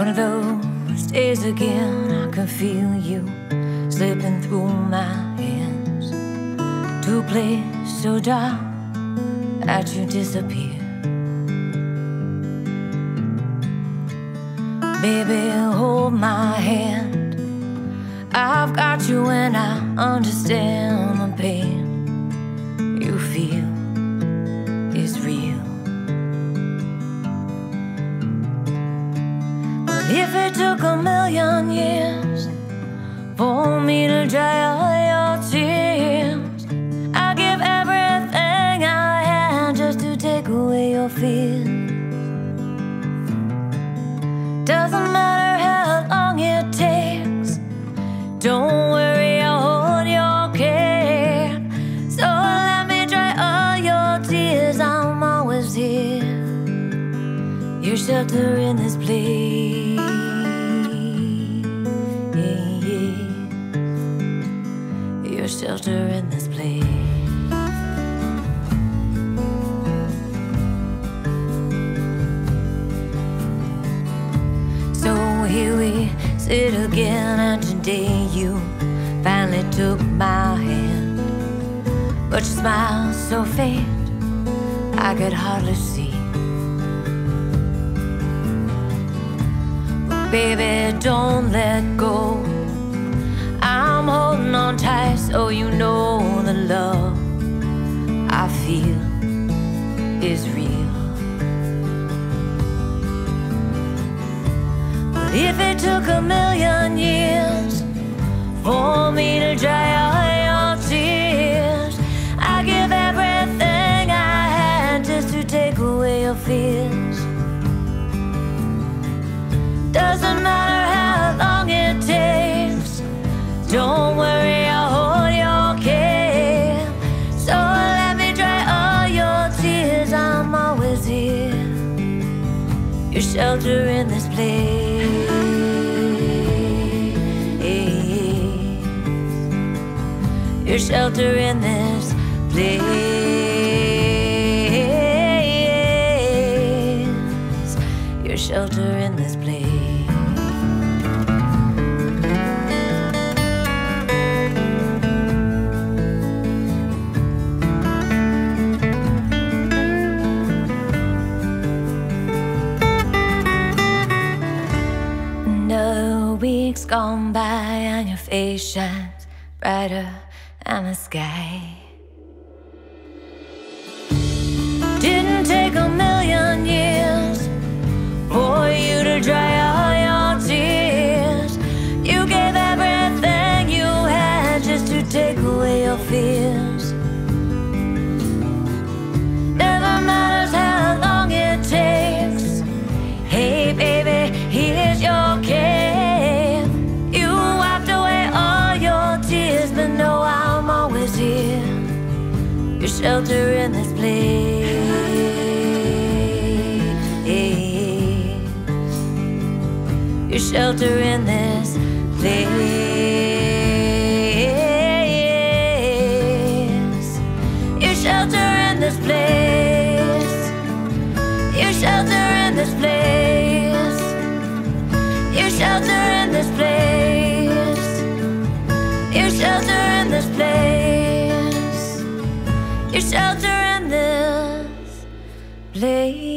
one of those days again. I can feel you slipping through my hands to a place so dark that you disappear. Baby, hold my hand. I've got you and I understand the pain it took a million years for me to dry all your tears, I'd give everything I had just to take away your fears. Doesn't matter how long it takes. Don't worry, I'll hold your care. So let me dry all your tears. I'm always here. Your shelter in this place. Shelter in this place. So here we sit again, and today you finally took my hand. But your smile so faint, I could hardly see. But baby, don't let go. A million years for me to dry all your tears, I'd give everything I had just to take away your fears. Doesn't matter how long it takes. Don't worry, I'll hold your care. So let me dry all your tears. I'm always here. Your shelter in this place. Your shelter in this place. Your shelter in this place. No weeks gone by and your face shines brighter than the sky. Didn't take shelter in this place. Your shelter in this place. Your shelter in this place. Your shelter in this place. Your shelter in this place. Place.